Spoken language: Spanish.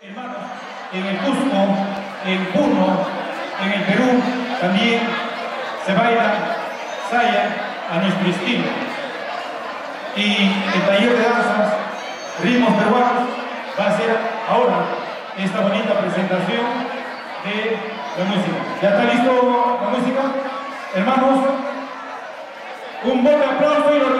Hermanos, en el Cusco, en Puno, en el Perú, también se baila saya a nuestro estilo. Y el taller de danzas, ritmos peruanos, va a ser ahora esta bonita presentación de la música. ¿Ya está listo la música? Hermanos, un buen aplauso y lo